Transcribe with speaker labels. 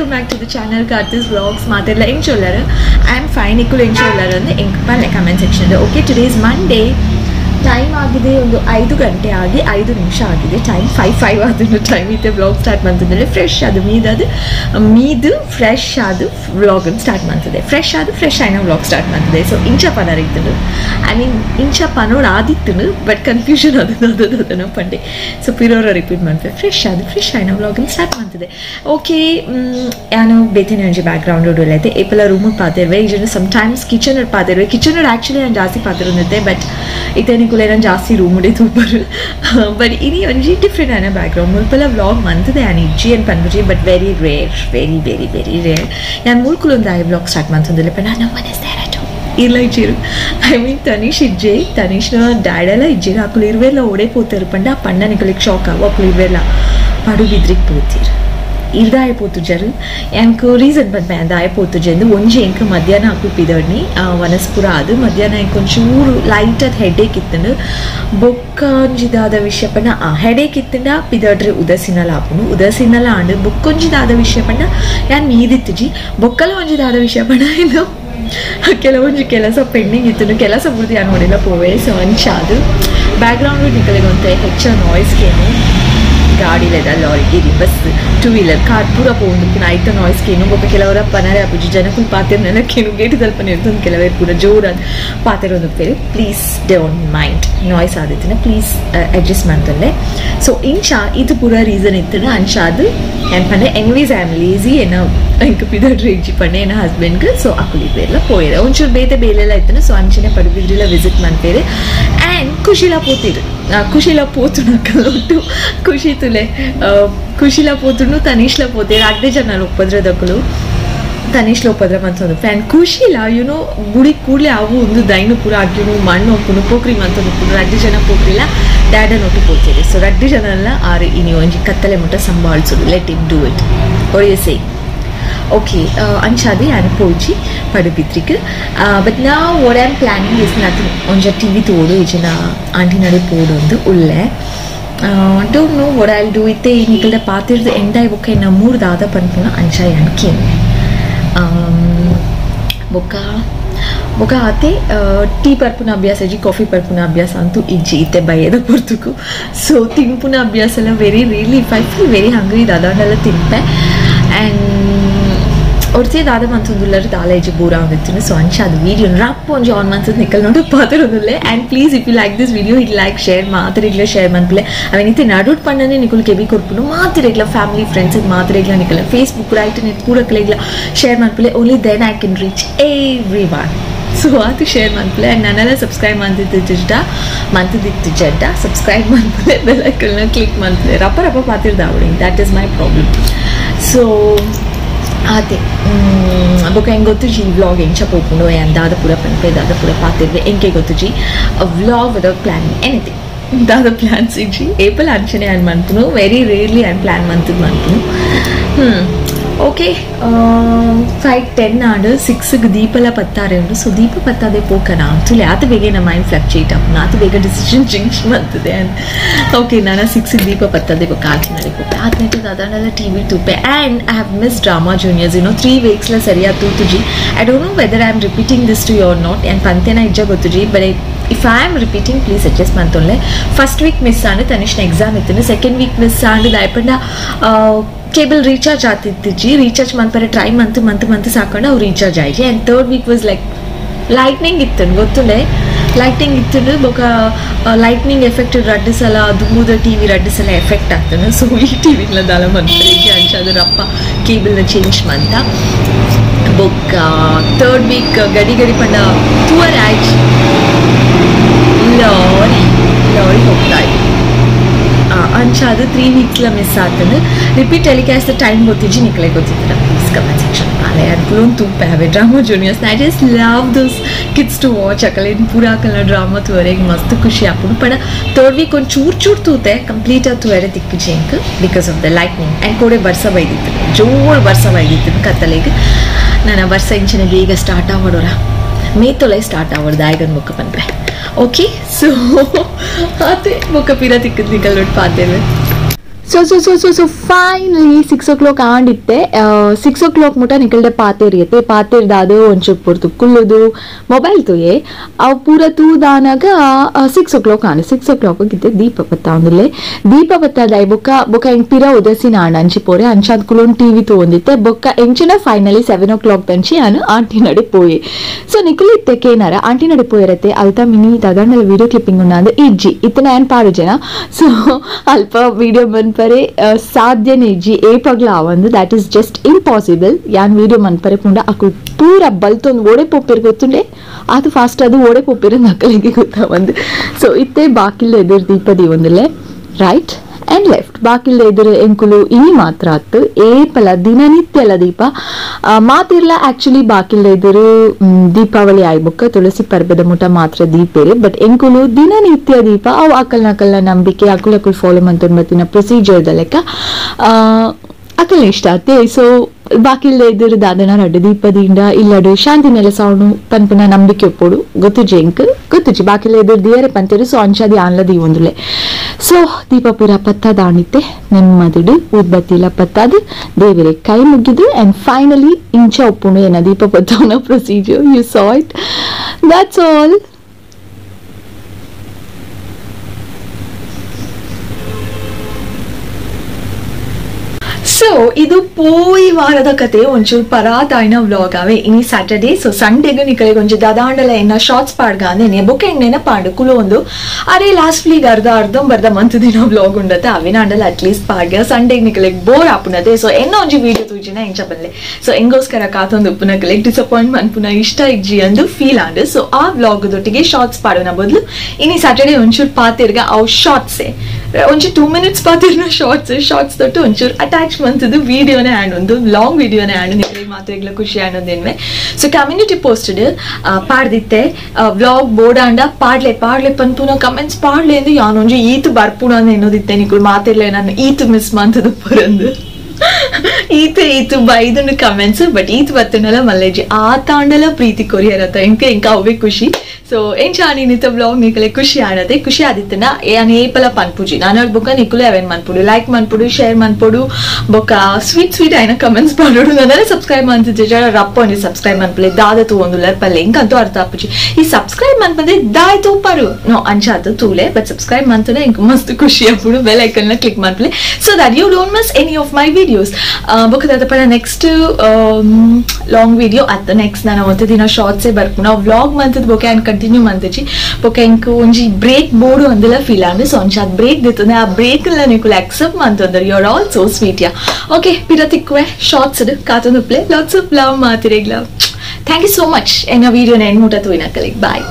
Speaker 1: Welcome back to the channel Karthis vlogs ಮಾತೆಲ್ಲ ಹೆಂಗೆ ಚೊಲ್ಲರು ಐ ಆಮ್ ಫೈನ್ ಇಕ್ಕುಲು ಹೆಂಗೆ ಚೊಲ್ಲರು ಅಂದರೆ ಹೆಂಗೆ ಪಲ್ಲೆ comment section okay today is Monday time ಆಗಿದೆ ಒಂದು ಐದು ಗಂಟೆ ಆಗಿ ಐದು ನಿಮಿಷ ಆಗಿದೆ. ಟೈಮ್ ಫೈವ್ ಫೈವ್ ಅದನ್ನು ಟೈಮ್ ಇದೆ ಬ್ಲಾಗ್ ಸ್ಟಾರ್ಟ್ ಮಾಡ್ತಿದ್ದರೆ ಫ್ರೆಶ್ ಅದು ಮೀದದು ಮೀದು ಫ್ರೆಶ್ ಆದು ವ್ಲಾಗನ್ನು ಸ್ಟಾರ್ಟ್ ಮಾಡ್ತದೆ ಫ್ರೆಶ್ ಆದ ಫ್ರೆಶ್ ಆಯ್ನ ವ್ಲಾಗ್ ಸ್ಟಾರ್ಟ್ ಮಾಡ್ತದೆ ಸೊ ಇಂಚ ಪನರ್ ಐ ಮೀನ್ ಇಂಚ ಪನೋಡ್ ಆದಿತ್ತು ಬಟ್ ಕನ್ಫ್ಯೂಷನ್ ಅದು ಅದು ಅದನ್ನು ಪಂಡೆ. ಸೊ ಪಿರೋರ ರಿಪೀಟ್ ಮಾಡ್ತೇವೆ ಫ್ರೆಶ್ ಆದು ಫ್ರೆಶ್ ಆಯ್ನ ವ್ಲಾಗನ್ನು ಸ್ಟಾರ್ಟ್ ಮಾಡ್ತದೆ ಓಕೆ ನಾನು ಬೇತಿನ ಒಂಜಿ ಬ್ಯಾಕ್ ಗ್ರೌಂಡ್ ಐತೆ. ಏಪಲ ರೂಮ್ ಪಾತಿರುವೆ, ಈ ಜನ ಸಮ್ಟೈಮ್ಸ್ ಕಿಚನ್ ಪಾತಿರುವೆ. ಕಿಚನ್ ಆ್ಯಕ್ಚುಲಿ ನಾನು ಜಾಸ್ತಿ ಪಾತಿರೋದಿದ್ದೆ ಬಟ್ ಇತೇನೆ ಕುಲೆ ನಾನು ಜಾಸ್ತಿ ರೂಮ್ ಉಡೆ ತೂಪರು ಬಟ್ ಇನಿ ಒಂಜಿ ಡಿಫ್ರೆಂಟ್ ಆಯ್ನ ಬ್ಯಾಕ್ ಗ್ರೌಂಡ್ ಮುಲ್ಪಲ ವ್ಲಾಗ್ ಮಂತದೆ ಆನ್ ಇಜ್ಜಿ ಅನ್ ಪನ್ಪುಜಿ but very rare very very very rare ನಾನು ಮುಲ್ಕುಲು ಒಂದು ಆಯ್ ಬ್ಲಾಗ್ ಸ್ಟಾರ್ಟ್ ಮಾಡ್ತಂದಿಲ್ಲ ಪೆ ನಾನು ಮನೆ ಸೇರಟು ಇಲ್ಲ ಇಜ್ಜಿರು ಐ ಮೀನ್ ತನೀಶ್ ಇಜ್ಜೆ ತನೀಶ್ನ ಡ್ಯಾಡೆಲ್ಲ ಇಜ್ಜಿರು ಅಕ್ಕಳು ಇರುವೆಲ್ಲ ಓಡೆ ಪೋತಾರು ಪಂಡ ಆ ಪಂಡ ನಿಗಳಿಗೆ ಶಾಕ್ ಆವು ಅಕ್ಕಳು ಇರುವೆಲ್ಲ ಪಡು ಬಿದ್ರಿಗೆ ಪೋತೀರು ಇರ್ದಾಯ ಪೋತುಜರು ಎಂಕ್ ರೀಸನ್ ಬಂದ ದಾಯ ಪೋತುಜೆಂದು ಒಂಜಿ ಎಂಕ್ ಮಧ್ಯಾಹ್ನ ಹಾಕುಪಿದಡ್ನಿ ವನಸ್ಪುರ ಅದು ಮಧ್ಯಾಹ್ನ ಎಂಕ್ ಒಂಚೂರು ಲೈಟ್ ಅದು ಹೆಡೇಕ್ ಇತ್ತಂಡು ಬೊಕ್ಕ ಒಂಜಿದಾದ ವಿಷಯ ಪಂಡ ಆ ಹೆಡೇಕ್ ಇತ್ತಂಡ ಪಿದಡ್ರೆ ಉದಸಿನಲ ಆಪುಂಡು ಉದಸಿನಲ ಆಂಡು ಬೊಕ್ಕೊಂಜಿದಾದ ವಿಷಯ ಪಂಡ ಯಾನ್ ಮೀದಿತ್ತುಜಿ ಬೊಕ್ಕಲ ಒಂಜಿದಾದ ವಿಷಯ ಪಂಡ ಇದು ಕೆಲವೊಂದು ಕೆಲಸ ಪೆಂಡಿಂಗ್ ಇತ್ತು ಕೆಲಸ ಬುಡ್ದು ಯಾರು ನೋಡಿಲ್ಲ ಪೋವೆ ಸೊ ಅಂಚ ಅದು ಬ್ಯಾಕ್ಗ್ರೌಂಡ್ ಹೆಚ್ಚ ಹೆಚ್ಚು ನಾಯ್ಸ್ಗೇನು ಗಾಡಿಲೆದ ಲಾರಿ ಗಿರಿ ಬಸ್ ಟೂ ವೀಲರ್ ಕಾರ್ ಪೂರ ಪೋಂದು ಪುನ ಐತ ನಾಯ್ಸ್ ಕೇನು ಬೊಕ್ಕ ಕೆಲವರ ಪನರೆ ಅಪ್ಪುಜಿ ಜನಕ್ಕೂ ಪಾತಿರ್ ನೆನಕೇನು ಗೇಟ್ ತಲ್ಪ ಇರ್ತದೆ ಕೆಲವೇ ಪೂರ ಜೋರಾದ ಪಾತಿರೋದು ಪೇರು ಪ್ಲೀಸ್ ಡೋಂಟ್ ಮೈಂಡ್ ನಾಯ್ಸ್ ಆದಿತ್ತಿನ ಪ್ಲೀಸ್ ಅಡ್ಜಸ್ಟ್ ಮಾಡ್ತಂದೆ ಸೊ ಇಂಚ ಇದು ಪೂರ ರೀಸನ್ ಇತ್ತು ಅಂಚ ಅದು ഞാൻ പണ്ട് എനിവേസ് ഐ എം ലേസി എന്നെ എനിക്ക് ಪಿದಾಡ್ರಿ ಎಕ್ಜಿ ಪಣ್ಣೆ ನನ್ನ ಹಸ್ಬೆಂಡ್ಗೆ ಸೊ ಅಕ್ಕುಲಿ ಬೇರೆಲ್ಲ ಪೋಯಿರ ಒಂಚೂರು ಬೇತೆ ಬೇಲೆಲ್ಲ ಇತ್ತು ಸೊ ಅಂಚನೆ ಪಡುಬಿದ್ರಿಲ್ಲ ವಿಸಿಟ್ ಮಾಡ್ತೀರಿ ಆ್ಯಂಡ್ ಖುಷಿಲ ಪೋತಿರು ಖುಷಿಲ ಪೋತುಣಕ್ಕಲ್ಲ ಒಟ್ಟು ಖುಷಿ ತುಲೆ ಖುಷಿಲ ಪೋತುಣ್ಣು ತನೀಶ್ಲ ಪೋತಿರು ಅಡ್ಡೆ ಜನ ಒಪ್ಪದ್ರದಕ್ಕಳು ತನೀಶ್ ಲೋಪದ್ರ ಮಂತೊಂದು ಫ್ಯಾನ್ ಖುಷಿ ಇಲ್ಲ ಯುನೋ ಗುಡಿ ಕೂಡಲೇ ಅವು ಒಂದು ದೈನು ಪೂರ ಅಡ್ಡಿನು ಮಣ್ಣು ಪುಣು ಪೋಕ್ರಿ ಮಂತೊಂದು ಪುರ ಅಡ್ಡಿ ಜನ ಪೋಕ್ರಿಲ್ಲ ಡ್ಯಾಡ ನೋಟಿ ಪೋತೀರಿ ಸೊ ರಡ್ಡಿ ಜನ ಎಲ್ಲ ಆರು ಇನಿ ಒಂಜಿ ಕತ್ತಲೆ ಮುಟ್ಟ ಸಂಭಾಳಿಸೋದು ಲೆಟ್ ಇಟ್ ಡೂ ಇಟ್ ಒಳ್ಳೆಯ ಸೇ ಓಕೆ ಅಂಚಾದಿ ನಾನು ಪೋಚಿ ಪಡುಬಿದ್ರಿಗೆ ಬಟ್ ನಾ what am planning is nothing ಒಂಜ T V ತೋಡು ಈಜಿನ ಆಂಟಿ ನಡೆ ಪೋಡೊಂದು ಉಳ್ಳೆ don't know what I'll do ಇತ್ತೆ ಈ ನಿಕಲ್ದ ಪಾತಿರ್ದು ಎಂಡಾಯ್ ಬೊಕ್ಕ ಇನ್ನ ಮೂರು ದಾದ ಪನ್ಪುನ ಅಂಚ ಅನ್ಕೇನು ಬೊಕ್ಕ ಬೊಕ ಆತೆ ಟೀ ಪರ್ಪುನ ಅಭ್ಯಾಸ ಇಜ್ಜಿ ಕಾಫಿ ಪರ್ಪುನ ಅಭ್ಯಾಸ ಅಂತೂ ಇಜ್ಜಿ ಇತ್ತೆ ಬಯ್ಯದ ಪೊರ್ತುಕು ಸೊ ತಿಂಪುನ ಅಭ್ಯಾಸ ಎಲ್ಲ very really if I feel very hungry ದಾದಾಂಡೆಲ್ಲ ತಿಂಪೆ and ಒಡ್ಸೆ ದಾದ ಮಂತೊಂದುಲ್ಲರು ದಾಲ ಇಜ್ಜಿ ಬೂರ ಆಗಿತ್ತು ಸೊ ಅಂಚ ಅದು ವೀಡಿಯೋ ರಪ್ಪ ಒಂಜಿ ಆನ್ ಮನ್ಸದ್ ನಿಕ್ಕಲ್ ನೋಡು ಪಾತಿರೋದಿಲ್ಲ and please if you like this video it like share ಮಾತಿರಿಗ್ಲ share ಮನ್ಪ್ಲೆ ಅವನ್ ಇತ್ತೆ ನಡುಟ್ ಪಣ್ಣನೆ ನಿಕುಲ್ ಕೆಬಿ ಕೊರ್ಪುನು ಮಾತಿರಿಗ್ಲ ಫ್ಯಾಮಿಲಿ ಫ್ರೆಂಡ್ಸ್ ಮಾತಿರಿಗ್ಲ ನಿಕಲ ಫೇಸ್ಬುಕ್ ರೈಟ್ ನೆಟ್ ಪೂರ ಕಲೆಗ್ಲ share ಮನ್ಪ್ಲೆ only then I can reach everyone so ಅದು ಶೇರ್ ಮನ್ಪ್ಲೆ ಆ್ಯಂಡ್ ನನ್ನೆಲ್ಲ ಸಬ್ಸ್ಕ್ರೈಬ್ ಮಾಡ್ತಿದ್ದು ಜಡ್ಡ ಮಂತದಿತ್ತು ಜಡ್ಡ ಸಬ್ಸ್ಕ್ರೈಬ್ ಮನ್ಪ್ಲೆ ಬೆಲ್ಲೈಕಲ್ನ ಕ್ಲಿಕ್ ಮನ್ಪ್ಲೆ ರಪ್ಪ ರಪ್ಪ ಪಾತಿರ್ದ ಅವಳಿ that is my problem so ಅದೇ ಬೊಕ ಹೆಂಗೆ ಗೊತ್ತು ಜಿ ವ್ಲಾಗ್ ಹೆಂಚ ಪೋಪುಂಡು ದಾದ ಪೂರ ಪನ್ಪೆ ದಾದ ಪೂರ ಪಾತಿರ್ವೆ ಎಂಕೆ ಗೊತ್ತು ಜಿ ವ್ಲಾಗ್ ವಿದೌಟ್ ಪ್ಲಾನಿಂಗ್ ಎನಿಥಿಂಗ್ ದಾದ ಪ್ಲಾನ್ಸ್ ಇಜ್ಜಿ ಏಪಲ್ ಅಂಚನೆ ಅನ್ ಮನ್ಪುನು ವೆರಿ ರೇರ್ಲಿ ಅನ್ ಪ್ಲಾನ್ ಮಂತದ್ ಮನ್ಪುನು ಹ್ಞೂ ಓಕೆ ಫೈವ್ ಟೆನ್ ಆಡು ಸಿಕ್ಸ್ಗೆ ದೀಪಲ ಪತ್ತಾರೆ ಉಂಟು ಸೊ ದೀಪ ಪತ್ತಾದೆ ಪೋಕನ ಆಕ್ಚುಲಿ ಆತ ಬೇಗ ನಮ್ಮ ಮೈಂಡ್ ಫ್ಲಕ್ಚುಯೇಟ್ ಅಪ್ ಆತ ಬೇಗ ಡಿಸಿಷನ್ ಚೇಂಜ್ ಮಾಡ್ತದೆ ಅಂತ ಓಕೆ ನಾನು ಸಿಕ್ಸ್ಗೆ ದೀಪ ಪತ್ತಾದೆ ಪೋಕ ಆಚೆ ನಡೆ ಪೋಪೆ ಆದ್ಮೇಲೆ ಅದನ್ನೆಲ್ಲ T V ತುಪ್ಪೆ and I have miss drama juniors ಇನ್ನೋ ತ್ರೀ ವೀಕ್ಸ್ಲ ಸರಿಯಾದ ತೂತುಜಿ I don't know whether I am repeating this to you or not and ಪಂತೆನ ಇಜ್ಜ ಗೊತ್ತುಜಿ but if I am repeating please adjust ಮಾಡ್ತೊಳ್ಳೆ first week miss ಆಂಡು ತನಿಷ್ನ exam ಇತ್ತು second week miss ಆಂಡು ದಾಯಪಂಡ cable recharge ಆಗ್ತಿದ್ದಿಜ್ಜಿ ರೀಚಾರ್ಜ್ ಮಾಡ್ತಾರೆ ಟ್ರೈ ಮಂತ್ ಮಂತ್ ಮಂತ್ ಸಾಕೊಂಡು ಅವ್ರು recharge ಆಯ್ಜಿ and third week was like lightning ಇತ್ತು ಗೊತ್ತುಂಡೆ? ಲೈಟ್ನಿಂಗ್ ಇತ್ತು ಬೊಕ ಲೈಟ್ನಿಂಗ್ ಎಫೆಕ್ಟ್ ರಡ್ಡು ಸಲ ದುಂಬುದ ಟಿ ವಿ ರಡ್ಡು ಸಲ ಎಫೆಕ್ಟ್ ಆಗ್ತಾನೆ ಸೊ ಈ ಟಿ ವಿ ದಾಲ ಮಂತ್ಪರೆ ಅಂಚ ಕೇಬಲ್ನ ಚೇಂಜ್ ಮಂತ ಬೊಕ್ಕ ಥರ್ಡ್ ವೀಕ್ ಗಡಿ ಗಡಿ ಪಂಡ ಟೂರ್ ಆಯ್ಚಿ ಲಾರಿ ಲಾರಿ ಹೋಗ್ತಾ ಇತ್ತು. ಅಂಚ ಅದು ತ್ರೀ ವೀಕ್ಸ್ಲ ಮಿಸ್ ಆಗ್ತದೆ ರಿಪೀಟ್ ಟೆಲಿಕಾಸ್ಟ್ ಟೈಮ್ ಗೊತ್ತಿಜ್ಜಿ ನಿಕ್ಲೆ ಗೊತ್ತಿದ್ದೀರ ಪ್ಲೀಸ್ ಕಮೆಂಟ್ ಸೆಕ್ಷನ್ ಅಲೆ ಅನ್ಕುಲು ತೂಪೆ ಹವೆ drama juniors I just love those kids to watch ಅಕಲೇನು ಪೂರಾ ಕಲರ್ ಡ್ರಾಮಾ ತುವರೆಗೆ ಮಸ್ತ್ ಖುಷಿ ಆಪುನು ಪಡ ಥರ್ಡ್ ವೀಕ್ ಒಂದು ಚೂರು ಚೂರು ತೂತೆ ಕಂಪ್ಲೀಟ್ ಆಗಿ ತುವರೆ ತಿಕ್ಕಿಜಿ ink because of the lightning and ಕೋಡೆ ಬರ್ಸ ಬೈದಿತ್ತು. ಜೋರು ಬರ್ಸ ಬೈದಿತ್ತು ಕತ್ತಲೆಗೆ. ನಾನು ಬರ್ಸ ಇಂಚಿನ ಬೇಗ ಸ್ಟಾರ್ಟ್ ಆಗೋಡೋರ ಮೇತೊಲೆ ಸ್ಟಾರ್ಟ್ ಆಗೋಡ್ದು ಆಯ್ಗನ್ ಮುಖ ಬಂದ್ರೆ ಓಕೆ ಸೊ ಅದೇ ಬೊಕ್ಕ ಪಿರ ತಿಕ್ಕದ್ ನಿಕಲ್ ನೋಡಿ ಪಾತೇವೆ so so so so so finally six o'clock ಆಂಡಿತ್ತೆ six o'clock ಮುಟ ನಿಕಲ್ಡೆ ಪಾತೆರಿಯತ್ತೆ ಪಾತೆರ್ದಾದು ಒಂಚೂರು ಪೂರ್ತು ಕುಲ್ಲುದು ಮೊಬೈಲ್ ತೂಯೆ ಅವು ಪೂರ ತೂದಾನಾಗ ಸಿಕ್ಸ್ ಓ ಕ್ಲಾಕ್ ಆನೆ ಸಿಕ್ಸ್ ಓ ಕ್ಲಾಕ್ ಇದ್ದೆ ದೀಪ ಪತ್ತ ಒಂದಿಲ್ಲೆ ದೀಪ ಬತ್ತದ ಬೊಕ್ಕ ಬೊಕ್ಕ ಹೆಂಗ್ ಪಿರ ಉದಸಿನ ಆಂಡ ಅಂಚಿ ಪೋರೆ ಅಂಚಾದ್ ಕುಲೋನ್ ಟಿವಿ ತಗೊಂಡಿತ್ತೆ ಬೊಕ್ಕ ಎಂಚಿನ ಫೈನಲಿ ಸೆವೆನ್ ಓ ಕ್ಲಾಕ್ ದಂಚಿ ನಾನು ಆಂಟಿ ನಡೆ ಪೋಯಿ ಸೊ ನಿಕಲಿತ್ತೆ ಇತ್ತೆ ಕೇನಾರ ಆಂಟಿ ನಡೆ ಪೋಯಿರತ್ತೆ ಅಲ್ತ ಮಿನಿ ತದಂಡಲ ವಿಡಿಯೋ ಕ್ಲಿಪ್ಪಿಂಗ್ ಉನ್ನಾದ ಇಜ್ಜಿ ಇತ್ತನ ಏನ್ ಪಾಡು ಜನ ಸೊ ಅಲ್ಪ ವಿಡಿಯೋ ಮನ್ಪರೆ ಆ, ಸಾಧ್ಯನೇ ಇಜ್ಜಿ ಏ ಪಗ್ಲ ಅವಂದು ದ್ಯಾಟ್ ಈಸ್ ಜಸ್ಟ್ ಇಂಪಾಸಿಬಲ್ ಯಾನ್ ವಿಡಿಯೋ ಮನ್ಪರೆ ಪುಂಡ ಅಕು ಪೂರ ಬಲ್ತೊಂದು ಓಡೆ ಪೊಪ್ಪಿರ್ ಗೊತ್ತುಂಡೆ ಅದು ಫಾಸ್ಟ್ ಅದು ಓಡೆ ಪೊಪ್ಪಿರ ನಕಲಿಗೆ ಗೊತ್ತ ಒಂದು ಸೊ ಇತ್ತೆ ಬಾಕಿಲ್ ಎದುರು ದೀಪದಿ ಒಂದಿಲ್ಲೆ ರೈಟ್ ಆ್ಯಂಡ್ ಲೆಫ್ಟ್ ಬಾಕಿಲ್ದ ಎದುರು ಎಂಕುಲು ಇನಿ ಮಾತ್ರ ಆತು ಏಪಲ ದಿನನಿತ್ಯಲ ದೀಪ. ಮಾತಿರ್ಲ ಆಕ್ಚುಲಿ ಬಾಕಿಲ್ ಎದುರು ದೀಪಾವಳಿ ಆಯ್ಬುಕ್ಕ ತುಳಸಿ ಪರ್ಬದ ಮುಟ ಮಾತ್ರ ದೀಪೇರಿ. ಬಟ್ ಎಂಕುಲು ದಿನನಿತ್ಯ ದೀಪ. ಅವು ಅಕಲ್ ನಕಲ್ನ ನಂಬಿಕೆ ಅಕುಲ್ ಅಕುಲ್ ಫಾಲೋ ಮಂತೊಂದು ಮತ್ತಿನ ಪ್ರೊಸೀಜರ್ದ ಲೆಕ್ಕ ಆ, ಅಕಲ್ನ ಇಷ್ಟ ಆತೆ ಸೊ ಬಾಕಿಲ್ ಇದ್ದರು ದಾದನ, ರಡ್ಡು ದೀಪದಿಂದ ಇಲ್ಲಡು ಶಾಂತಿ ನೆಲಸಾವಣು ಪನ್ಪುನ ನಂಬಿಕೆ ಒಪ್ಪೋಡು. ಗೊತ್ತು ಎಂಕ್ ಗೊತ್ತುಜಿ ಬಾಕಿಲ್ ಎದುರು ದಿಯರೆ ಪಂತೇರು ಸೊ ಅಂಚಾದಿ ಆನ್ಲದಿ ಒಂದುಲೆ ಸೊ ದೀಪ ಪೂರ ಪತ್ತ ದಾಣಿತೆ ನೆಮ್ಮದಿಡು ಉದ್ಬತ್ತಿಲ ಪತ್ತಾದು, ದೇವರೇ ಕೈ ಮುಗಿದು ಅಂಡ್ ಫೈನಲಿ ಇಂಚ ಒಪ್ಪುಣು ಏನ ದೀಪ ಪತ್ತವನ procedure you saw it that's all ಇದು ಪೋಯಿ ವಾರದ ಕತೆ, ಒಂಚೂರು ಪರಾತಾಯ್ನ ವ್ಲಾಗ್ ಅವೆ ಇನಿ ಸ್ಯಾಟರ್ಡೇ ಸೊ ಸಂಡೆಗೂ ನಿಕಲೆ ಒಂಜಿ ದದಾಂಡಲ ಎನ್ನ ಶಾರ್ಟ್ಸ್ ಪಾಡ್ಗ ಅಂದೇನೆ ಬೊಕ್ಕ ಎಣ್ಣೆನ ಪಾಡು. ಕುಲು ಒಂದು ಅರೆ ಲಾಸ್ಟ್ ವೀಕ್ ಅರ್ಧ ಅರ್ಧ ಬರ್ದ ಮಂತ್ ದಿನ ವ್ಲಾಗ್ ಉಂಡತೆ ಅವಿನ ಅಂಡಲ ಅಟ್ಲೀಸ್ಟ್ ಪಾಡ್ಗ. ಸಂಡೇ ನಿಕಲೆ ಬೋರ್ ಆಪುನತೆ ಸೊ ಎನ್ನ ಒಂಜಿ ವಿಡಿಯೋ ತೂಜಿನ ಎಂಚ ಬಲ್ಲೆ ಸೊ ಎಂಗೋಸ್ಕರ ಕಾತೊಂದು ಉಪ್ಪುನ ಕಲೆಕ್ ಡಿಸಪಾಯಿಂಟ್ಮೆಂಟ್ ಮನ್ಪುನ ಇಷ್ಟ ಇಜ್ಜಿ ಅಂದು ಫೀಲ್ ಆಂಡ್. ಸೊ ಆ ವ್ಲಾಗ್ ದೊಟ್ಟಿಗೆ ಶಾರ್ಟ್ಸ್ ಪಾಡೋನ ಬದಲು. ಇನಿ ಸ್ಯಾಟರ್ಡೇ ಒಂಚೂರು ಪಾತಿರ್ಗ ಅವು ಶಾರ್ಟ್ಸೇ ಒಂಚೂರು ಟೂ ಮಿನಿಟ್ಸ್ ಪಾತಿರ್ನ ಶಾರ್ಟ್ಸ್ ಶಾರ್ಟ್ಸ್ ತೊಟ್ಟು ಒಂಚೂರು ಅಟ್ಯಾಚ್ಮೆಂಟ್ ಇದು ವಿಡಿಯೋನೇ ಆ್ಯಂಡ್ ಒಂದು ಲಾಂಗ್ ವಿಡಿಯೋನೇ ಆ್ಯಂಡ್ ನಿಮಗೆ ಮಾತ್ರ ಖುಷಿ ಆನೊಂದೇನ್ವೆ ಸೊ ಕಮ್ಯುನಿಟಿ ಪೋಸ್ಟೆಡ್ ಪಾಡ್ದಿತ್ತೆ ವ್ಲಾಗ್ ಬೋರ್ಡ್ ಆಂಡ ಪಾಡ್ಲೆ ಪಾಡ್ಲೆ ಪನ್ಪುನ ಕಮೆಂಟ್ಸ್ ಪಾಡ್ಲೆ ಎಂದು ಯಾನೊಂಜು ಈತು ಬರ್ಪುಣ ಅಂತ ಎನ್ನೋದಿತ್ತೆ ನಿಕುಲು ಮಾತಿರ್ಲೆ ನಾನು ಈತು ಮಿಸ್ ಮಂತದು ಪರಂದು. ಈತು ಈತು ಬೈದುಂಡು ಕಮೆಂಟ್ಸ್ ಬಟ್ ಈತು ಬತ್ತನಲ್ಲ ಮಲ್ಲೇಜಿ ಆ ತಾಂಡಲ ಪ್ರೀತಿ ಕೊರಿಯರ್ ಅಂತ ಇಂಕ ಇಂಕ ಅವೇ ಖುಷಿ. ಸೊ ಎಂಚಾನಿ ನಿತ ಬ್ಲಾಗ್ ನಿಕಲೆ ಖುಷಿ ಆಡದೆ ಖುಷಿ ಆದಿತ್ತನ? ನಾನು ಏಪಲ ಪನ್ಪುಜಿ ನಾನು ಬೊಕ್ಕ ನಿಕುಲೆ ಅವೇನ್ ಮನ್ಪುಡು. ಲೈಕ್ ಮನ್ಪುಡು ಶೇರ್ ಮನ್ಪುಡು. ಬೊಕ್ಕ ಸ್ವೀಟ್ ಸ್ವೀಟ್ ಆಯ್ನ ಕಮೆಂಟ್ಸ್ ಮಾಡೋಡು. ಅಂದ್ರೆ ಸಬ್ಸ್ಕ್ರೈಬ್ ಮಾಡ್ತಿದ್ದೆ. ಜಡ ರಪ್ಪ ರಪ್ಪಂಡಿ ಸಬ್ಸ್ಕ್ರೈಬ್ ಮನ್ಪಲೆ. ದಾದ ತೂ ಪಲ್ಲೆ ಹಿಂಗಂತೂ ಅರ್ಥ ಆಪುಜಿ. ಈ ಸಬ್ಸ್ಕ್ರೈಬ್ ಮನ್ಪದೆ ದಾಯ್ ತೂಪರು. ನೋ ಅಂಚಾದ ತೂಲೆ ಬಟ್ ಸಬ್ಸ್ಕ್ರೈಬ್ ಮಾಡ್ತಾನೆ ಹಿಂಗೆ ಮಸ್ತ್ ಖುಷಿ ಅಪ್ಪುಡು ಬೆಲ್ ಐಕನ್ನ click ಮಾಡ್ಪಲೆ so that you don't miss any of my videos ಬೊಕ್ಕ ದಾದ ಪಡ ನೆಕ್ಸ್ಟ್ ಲಾಂಗ್ ವಿಡಿಯೋ ಅತ್ತ ನೆಕ್ಸ್ಟ್ ನಾನು ಒಂದು ದಿನ ಶಾರ್ಟ್ಸೇ ಬರ್ಕು ನಾವು ವ್ಲಾಗ್ ಮಂತದ ಬೊಕ್ಕೆ ಅನ್ಕೊಂಡು ಕಂಟಿನ್ಯೂ ಮಂತಜಿ ಬೊಕ್ಕೆ ಇಂಕ ಒಂಜಿ ಬ್ರೇಕ್ ಬೋರ್ಡು ಅಂದೆಲ್ಲ ಫೀಲ್ ಆಂಡ್ ಸೊ ಒಂಚ ಬ್ರೇಕ್ ದಿತ್ತಂದೆ ಆ ಬ್ರೇಕ್ ನೀವು accept ಮಂತಂದ್ರೆ you are all so sweet yeah okay ಪಿರ ತಿಕ್ಕುವೆ. ಶಾರ್ಟ್ಸ್ ಕಾತೊಂದು play lots of love ಮಾತಿರೆಗ್ love thank you so much ಎನ್ನ ವಿಡಿಯೋನ ಹೆಣ್ಮೂಟ ತೂಯಿನ ಕಲಿಗ್. ಬಾಯ್